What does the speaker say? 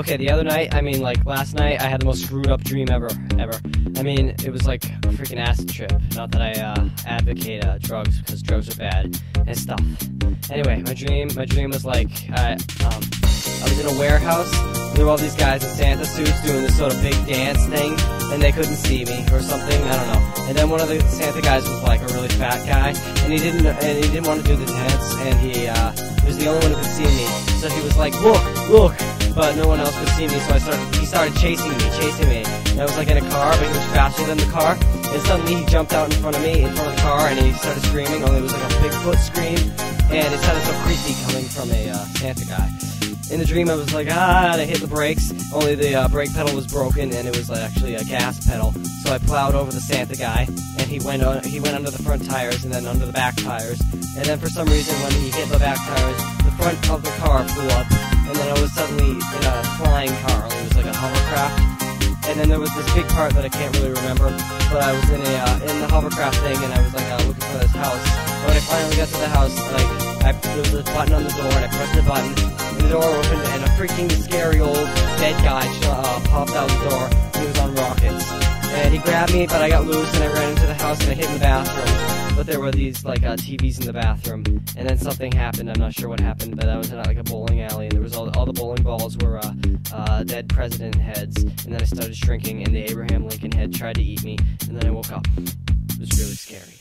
Okay, the other night, I mean, like last night, I had the most screwed up dream ever, ever. I mean, it was like a freaking acid trip. Not that I uh, advocate uh, drugs because drugs are bad and stuff. Anyway, my dream, my dream was like I, um, I was in a warehouse. There were all these guys in Santa suits doing this sort of big dance thing, and they couldn't see me or something. I don't know. And then one of the Santa guys was like a really fat guy, and he didn't, and he didn't want to do the dance, and he uh, was the only one who could see me. So he was like, "Look, look." But no one else could see me, so I started. He started chasing me, chasing me. And I was like in a car, but he was faster than the car. And suddenly he jumped out in front of me, in front of the car, and he started screaming. Only it was like a Bigfoot scream, and it sounded so creepy coming from a uh, Santa guy. In the dream, I was like, ah, and I hit the brakes. Only the uh, brake pedal was broken, and it was actually a gas pedal. So I plowed over the Santa guy, and he went on, he went under the front tires, and then under the back tires. And then for some reason, when he hit the back tires, the front of the car flew up, was suddenly in a flying car. It was like a hovercraft. And then there was this big part that I can't really remember, but I was in a uh, in the hovercraft thing, and I was like uh, looking for this house. But when I finally got to the house, like I, there was a button on the door, and I pressed the button, and the door opened, and a freaking scary old dead guy uh, popped out the door. He was on rockets, and he grabbed me, but I got loose, and I ran into the house, and I hid in the bathroom but there were these like uh, TVs in the bathroom, and then something happened. I'm not sure what happened, but I was in like a bowling alley, and there was all, all the bowling balls were uh, uh, dead president heads, and then I started shrinking, and the Abraham Lincoln head tried to eat me, and then I woke up. It was really scary.